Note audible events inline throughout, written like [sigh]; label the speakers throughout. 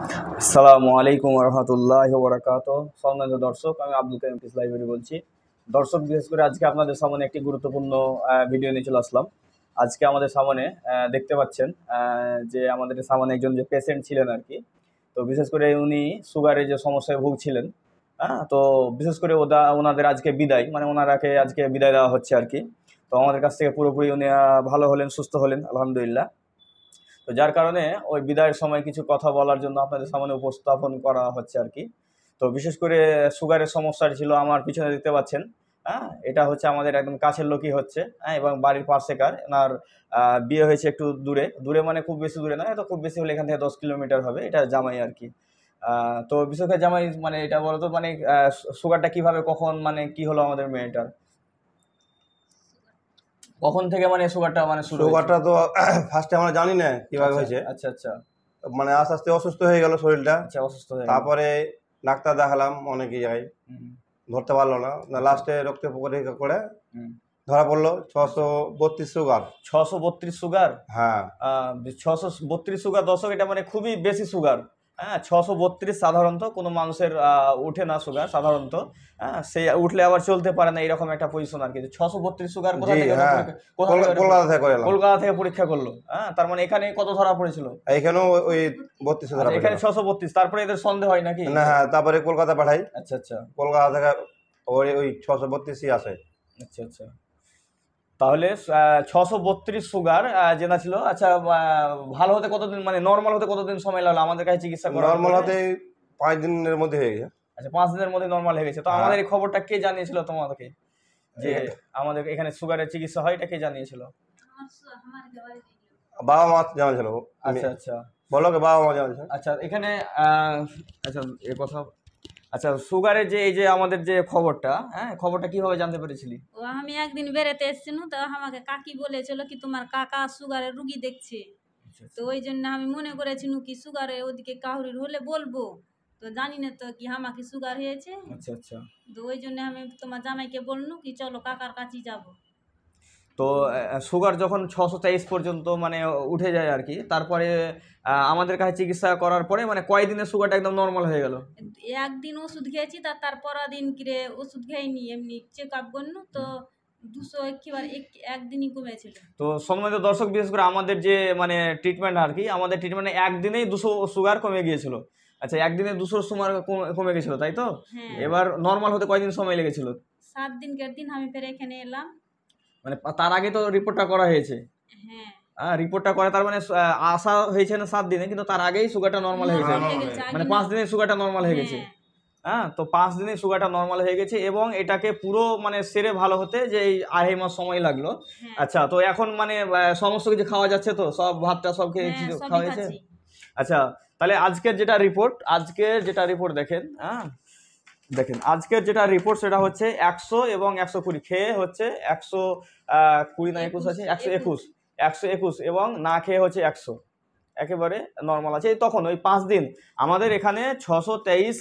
Speaker 1: আসসালামু আলাইকুম রহমতুল্লাহ বরাকাত সম্মানিত দর্শক, আমি আব্দুল কাইম পিস লাইব্রেরি বলছি। দর্শক, বিশেষ করে আজকে আপনাদের সামনে একটি গুরুত্বপূর্ণ ভিডিও নিয়ে চলে আসলাম। আজকে আমাদের সামনে দেখতে পাচ্ছেন যে আমাদের সামনে একজন যে পেশেন্ট ছিলেন আর কি তো বিশেষ করে উনি সুগারের যে সমস্যায় ভুগছিলেন হ্যাঁ তো বিশেষ করে ওদা, ওনাদের আজকে বিদায় মানে ওনারাকে আজকে বিদায় দেওয়া হচ্ছে আর কি তো আমাদের কাছ থেকে পুরোপুরি উনি ভালো হলেন, সুস্থ হলেন, আলহামদুলিল্লাহ। তো যার কারণে ওই বিদায়ের সময় কিছু কথা বলার জন্য আপনাদের সামনে উপস্থাপন করা হচ্ছে আর কি। তো বিশেষ করে সুগারের সমস্যা ছিল, আমার পিছনে দেখতে পাচ্ছেন হ্যাঁ? এটা হচ্ছে আমাদের একদম কাছের লোকই হচ্ছে হ্যাঁ? এবং বাড়ির পাশেকার এনার বিয়ে হয়েছে একটু দূরে। দূরে মানে খুব বেশি দূরে না এটা খুব বেশি হলে এখান থেকে দশ কিলোমিটার হবে, এটা জামাই আর কি। তো বিশেষ করে জামাই মানে এটা বলো তো মানে সুগারটা কীভাবে, কখন মানে কি হলো আমাদের মেয়েটার? কখন থেকে মানে সুগারটা মানে শুরু?
Speaker 2: সুগারটা তো [clears throat] ফার্স্টে আমরা জানি না কীভাবে
Speaker 1: আচ্ছা,
Speaker 2: হয়েছে।
Speaker 1: আচ্ছা আচ্ছা।
Speaker 2: মানে আস্তে আস্তে অসুস্থ হয়ে গেল শরীরটা।
Speaker 1: আচ্ছা অসুস্থ হয়ে
Speaker 2: তারপরে ডাক্তার দেখালাম অনেক
Speaker 1: হুম,
Speaker 2: ধরতে পারল না। লাস্টে রক্ত পরীক্ষা করে ধরা পড়ল ছশো বত্রিশ সুগার
Speaker 1: ছশো বত্রিশ সুগার
Speaker 2: হ্যাঁ।
Speaker 1: ছশো বত্রিশ সুগার দশক এটা মানে খুবই বেশি সুগার হ্যাঁ ছশো বত্রিশ সাধারণত কোনো মানুষের উঠে না সুগার সাধারণত। হ্যাঁ সে উঠলে আবার চলতে পারে না এরকম একটা পজিশন আর কি। ছশো বত্রিশ সুগার কোথা থেকে ওটা
Speaker 2: হ্যাঁ। কলকাতা থেকে
Speaker 1: পরীক্ষা করল। হ্যাঁ তার মানে এখানে কত ধরা পড়েছিল?
Speaker 2: এইখানেও ওই- বত্রিশ ধরা
Speaker 1: আচ্ছা, এখানে ছশো বত্রিশ তারপরে এদের সন্দেহ হয় নাকি?
Speaker 2: না হ্যাঁ তারপরে কলকাতা পাঠাই।
Speaker 1: আচ্ছা আচ্ছা।
Speaker 2: কলকাতা থেকে ওই ওই ছশো বত্রিশই আসে।
Speaker 1: আচ্ছা আচ্ছা। তাহলে ছশো বত্রিশ সুগার যেটা ছিল। আচ্ছা ভালো হতে কতদিন মানে নর্মাল হতে কতদিন সময় লাগল? আমাদের কাছে চিকিৎসা
Speaker 2: নর্মাল হতে পাঁচ দিনের মধ্যে হয়ে গেছে।
Speaker 1: আচ্ছা পাঁচ দিনের মধ্যে নর্মাল হয়ে গেছে। তো
Speaker 2: হ্যাঁ।
Speaker 1: আমাদের এই খবরটা কে জানিয়েছিল তোমাদেরকে? যে আমাদের এখানে সুগারের চিকিৎসা হয় এটা কে জানিয়েছিল?
Speaker 2: বাবা মা জানাছিল
Speaker 1: আচ্ছা আচ্ছা।
Speaker 2: বলো কি বাবা মা জানাচ্ছে
Speaker 1: আচ্ছা এখানে আচ্ছা এ কথা আচ্ছা সুগারের যে এই যে আমাদের যে খবরটা হ্যাঁ খবরটা কীভাবে জানতে পেরেছিলি?
Speaker 3: ও আমি একদিন বেড়াতে এসেছিনু তো আমাকে কাকি বলেছিল কি তোমার কাকা সুগারের রুগী দেখছে। তো ওই জন্য আমি মনে করেছিনু কি সুগারে ওদিকে কাহুরির হলে বলব। তো জানি না তো কি আমাকে সুগার হয়েছে।
Speaker 1: আচ্ছা আচ্ছা।
Speaker 3: তো ওই জন্য আমি তোমার জামাইকে বলনু কি চলো কাকার কাছে যাব।
Speaker 1: তো সুগার যখন ছশো তেইশ পর্যন্ত মানে উঠে যায় আর কি তারপরে আমাদের কাছে চিকিৎসা করার পরে মানে কয়দিনে সুগারটা একদম নর্মাল হয়ে গেল?
Speaker 3: একদিন ওষুধ খেয়েছি তার তারপর দিন কিরে ওষুধ খেয়েনি এমনি চেক আপ করনু তো দুশো একেবারে এক একদিনই কমেছিল।
Speaker 1: তো সম্মানিত দর্শক বিশেষ করে আমাদের যে মানে ট্রিটমেন্ট আর কি আমাদের ট্রিটমেন্টে একদিনেই দুশো সুগার কমে গিয়েছিল। আচ্ছা একদিনে দুশো সুগার কমে- কমে গেছিল তাই তো?
Speaker 3: হ্যাঁ।
Speaker 1: এবার নর্মাল হতে কয়দিন সময় লেগেছিল?
Speaker 3: সাত দিনকার দিন আমি ফের এখানে এলাম।
Speaker 1: মানে তার আগে তো রিপোর্টটা করা হয়েছে।
Speaker 3: হ্যাঁ।
Speaker 1: হ্যাঁ রিপোর্টটা করে তার মানে আসা হয়েছে না সাত দিনে কিন্তু তার আগেই সুগারটা নর্মাল হয়ে গেছে।
Speaker 3: হয়ে
Speaker 1: মানে পাঁচ দিনে সুগারটা নর্মাল হয়ে গেছে।
Speaker 3: হ্যাঁ।
Speaker 1: হ্যাঁ তো পাঁচ দিনে সুগারটা নর্মাল হয়ে গেছে এবং এটাকে পুরো মানে সেরে ভালো হতে যে এই আড়াই মাস সময় লাগল।
Speaker 3: হ্যাঁ।
Speaker 1: আচ্ছা তো এখন মানে সমস্ত কিছু খাওয়া যাচ্ছে তো? সব ভাতটা সব খেয়ে
Speaker 3: হ্যাঁ,
Speaker 1: খাওয়া হয়েছে? আচ্ছা তাহলে আজকের যেটা রিপোর্ট আজকের যেটা রিপোর্ট দেখেন হ্যাঁ দেখেন আজকের যেটা রিপোর্ট সেটা হচ্ছে একশো এবং একশো কুড়ি খেয়ে হচ্ছে একশো কুড়ি না একুশ আছে? একশো
Speaker 3: একুশ।
Speaker 1: একুশ একশো একুশ এবং না খেয়ে হচ্ছে একশো। একেবারে নর্মাল আছে। এই তখন ওই পাঁচ দিন আমাদের এখানে ছশো তেইশ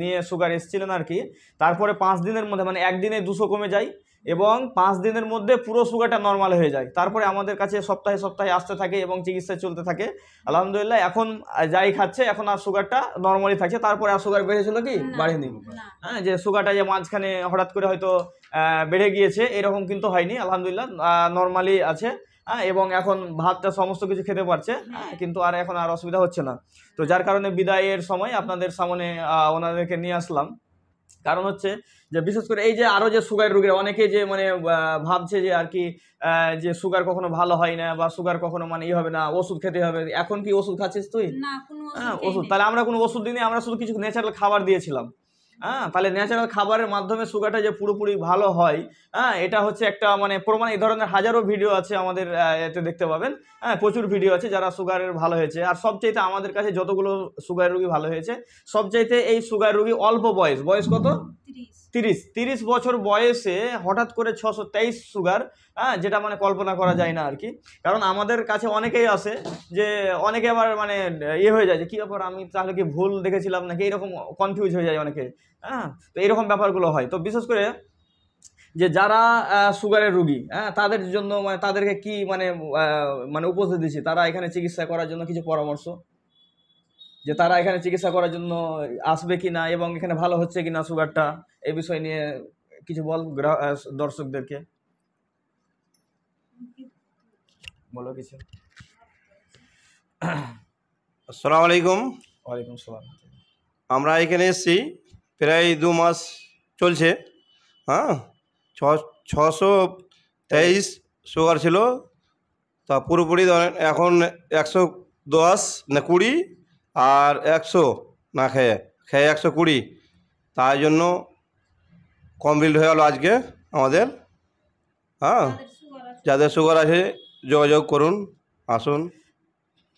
Speaker 1: নিয়ে সুগার এসেছিলেন আর কি। তারপরে পাঁচ দিনের মধ্যে মানে একদিনে দুশো কমে যায়। এবং পাঁচ দিনের মধ্যে পুরো সুগারটা নর্মাল হয়ে যায়। তারপরে আমাদের কাছে সপ্তাহে সপ্তাহে আসতে থাকে এবং চিকিৎসা চলতে থাকে। আলহামদুলিল্লাহ এখন যাই খাচ্ছে এখন আর সুগারটা নর্মালি থাকছে। তারপরে আর সুগার বেড়েছিল কি? বাড়েনি। হ্যাঁ যে সুগারটা যে মাঝখানে হঠাৎ করে হয়তো বেড়ে গিয়েছে এরকম কিন্তু হয়নি। আলহামদুলিল্লাহ নর্মালি আছে। হ্যাঁ এবং এখন ভাতটা সমস্ত কিছু খেতে পারছে। হ্যাঁ কিন্তু আর এখন আর অসুবিধা হচ্ছে না। তো যার কারণে বিদায়ের সময় আপনাদের সামনে ওনাদেরকে নিয়ে আসলাম। কারণ হচ্ছে যে বিশেষ করে এই যে আরও যে সুগার রোগীরা অনেকে যে মানে ভাবছে যে আর কি যে সুগার কখনো ভালো হয় না বা সুগার কখনো মানে ই হবে না ওষুধ খেতে হবে। এখন কি ওষুধ খাচ্ছিস তুই?
Speaker 3: না কোনো ওষুধ
Speaker 1: হ্যাঁ ওষুধ। তাহলে আমরা কোনো ওষুধ দিইনি আমরা শুধু কিছু ন্যাচারাল খাবার দিয়েছিলাম। হ্যাঁ তাহলে ন্যাচারাল খাবারের মাধ্যমে সুগারটা যে পুরোপুরি ভালো হয় হ্যাঁ এটা হচ্ছে একটা মানে প্রমাণ, এই ধরনের হাজারো ভিডিও আছে আমাদের এতে দেখতে পাবেন। হ্যাঁ প্রচুর ভিডিও আছে যারা সুগারের ভালো হয়েছে। আর সবচাইতে আমাদের কাছে যতগুলো সুগার রুগী ভালো হয়েছে, সবচাইতে এই সুগার রুগী অল্প বয়স। বয়স কত?
Speaker 3: তিরিশ।
Speaker 1: তিরিশ। বছর বয়সে হঠাৎ করে ছশো তেইশ সুগার হ্যাঁ যেটা মানে কল্পনা করা যায় না আর কি। কারণ আমাদের কাছে অনেকেই আসে যে, অনেকে আবার মানে ইয়ে হয়ে যায় যে, কী ব্যাপার, আমি তাহলে কি ভুল দেখেছিলাম নাকি? এরকম কনফিউজ হয়ে যায় অনেকে হ্যাঁ তো এরকম ব্যাপারগুলো হয়। তো বিশেষ করে যে যারা সুগারের রুগী হ্যাঁ তাদের জন্য মানে তাদেরকে কি মানে মানে উপস্থিত দিচ্ছি? তারা এখানে চিকিৎসা করার জন্য কিছু পরামর্শ? যে তারা এখানে চিকিৎসা করার জন্য আসবে কি না এবং এখানে ভালো হচ্ছে কি না সুগারটা এই বিষয় নিয়ে কিছু বল দর্শকদেরকে। বলো কিছু।
Speaker 2: আসসালামু আলাইকুম
Speaker 1: ওয়ালাইকুম সালাম।
Speaker 2: আমরা এখানে এসেছি প্রায় দু মাস চলছে হ্যাঁ? ছশো তেইশ সুগার ছিল তা পুরোপুরি ধরেন এখন একশো দশ না কুড়ি আর একশো না খেয়ে খেয়ে একশো কুড়ি। তাই জন্য কমপ্লিট হয়ে গেল আজকে আমাদের। হ্যাঁ যাদের সুগার আছে যোগাযোগ করুন, আসুন।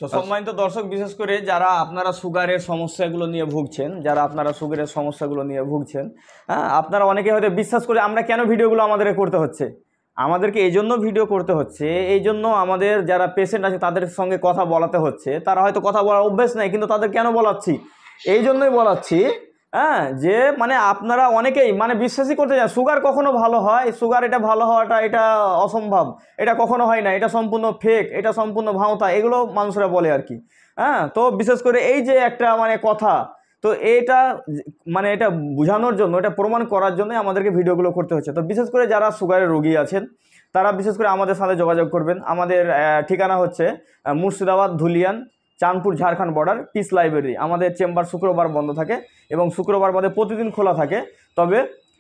Speaker 1: তো সম্মানিত দর্শক, বিশেষ করে যারা আপনারা সুগারের সমস্যাগুলো নিয়ে ভুগছেন, যারা আপনারা সুগারের সমস্যাগুলো নিয়ে ভুগছেন হ্যাঁ আপনারা অনেকে হয়তো বিশ্বাস করে আমরা কেন ভিডিওগুলো আমাদের করতে হচ্ছে? আমাদেরকে এই জন্য ভিডিও করতে হচ্ছে, এই জন্য আমাদের যারা পেশেন্ট আছে তাদের সঙ্গে কথা বলাতে হচ্ছে। তারা হয়তো কথা বলার অভ্যেস নেই, কিন্তু তাদের কেন বলাচ্ছি? এই জন্যই বলাচ্ছি হ্যাঁ যে মানে আপনারা অনেকেই মানে বিশ্বাসই করতে চান সুগার কখনো ভালো হয়? সুগার এটা ভালো হওয়াটা এটা অসম্ভব। এটা কখনো হয় না, এটা সম্পূর্ণ ফেক এটা সম্পূর্ণ ভাওতা এগুলো মানুষরা বলে আর কি। হ্যাঁ তো বিশেষ করে এই যে একটা মানে কথা তো এটা মানে এটা বোঝানোর জন্য, এটা প্রমাণ করার জন্য আমাদেরকে ভিডিওগুলো করতে হচ্ছে। তো বিশেষ করে যারা সুগারের রোগী আছেন, তারা বিশেষ করে আমাদের সাথে যোগাযোগ করবেন। আমাদের ঠিকানা হচ্ছে Murshidabad, Dhuliyan, Chandpur, Jharkhand border peace library আমাদের চেম্বার শুক্রবার বন্ধ থাকে এবং শুক্রবার বাদে প্রতিদিন খোলা থাকে। তবে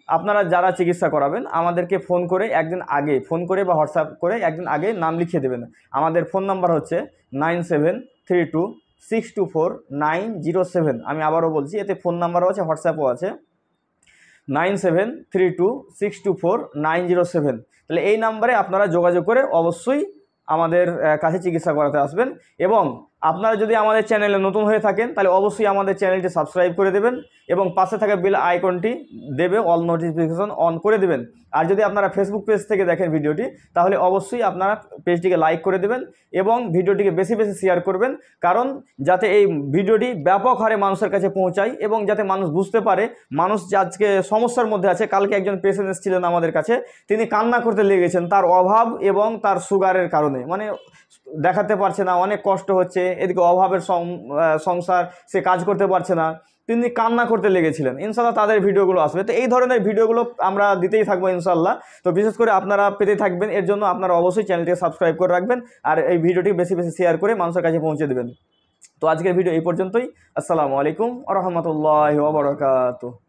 Speaker 1: আপনারা যারা চিকিৎসা করাবেন, আমাদেরকে ফোন করে একদিন আগে, ফোন করে বা হোয়াটসঅ্যাপ করে একদিন আগে নাম লিখিয়ে দেবেন। আমাদের ফোন নাম্বার হচ্ছে nine seven three two six two four nine zero seven আমি আবারও বলছি, এতে ফোন নাম্বারও আছে হোয়াটসঅ্যাপও আছে। Nine seven three two six two four nine zero seven তাহলে এই নাম্বারে আপনারা যোগাযোগ করে অবশ্যই আমাদের কাছে চিকিৎসা করাতে আসবেন এবং আপনারা যদি আমাদের চ্যানেলে নতুন হয়ে থাকেন, তাহলে অবশ্যই আমাদের চ্যানেলটি সাবস্ক্রাইব করে দেবেন এবং পাশে থাকা বেল আইকনটি দেবে অল নোটিফিকেশন অন করে দেবেন। আর যদি আপনারা ফেসবুক পেজ থেকে দেখেন ভিডিওটি, তাহলে অবশ্যই আপনারা পেজটিকে লাইক করে দেবেন এবং ভিডিওটিকে বেশি বেশি শেয়ার করবেন। কারণ যাতে এই ভিডিওটি ব্যাপক হারে মানুষের কাছে পৌঁছায় এবং যাতে মানুষ বুঝতে পারে, মানুষ যে আজকে সমস্যার মধ্যে আছে, কালকে একজন পেশেন্ট এসেছিলেন আমাদের কাছে, তিনি কান্না করতে লেগেছেন তার অভাব এবং তার সুগারের কারণে। মানে দেখাতে পারছে না, অনেক কষ্ট হচ্ছে, এদিকে অভাবের সংসার, সে কাজ করতে পারছে না, তিনি কান্না করতে লেগেছিলেন। ইনশাল্লাহ তাদের ভিডিওগুলো আসবে। তো এই ধরনের ভিডিওগুলো আমরা দিতেই থাকব ইনশাল্লাহ তো বিশেষ করে আপনারা পেতে থাকবেন, এর জন্য আপনারা অবশ্যই চ্যানেলটিকে সাবস্ক্রাইব করে রাখবেন আর এই ভিডিওটি বেশি বেশি শেয়ার করে মানুষের কাছে পৌঁছে দেবেন। তো আজকের ভিডিও এই পর্যন্তই। আসসালামু আলাইকুম আ রহমতুল্লাহ